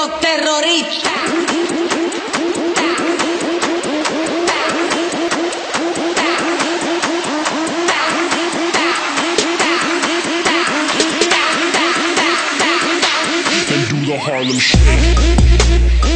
los terroristas. Harlem Shake.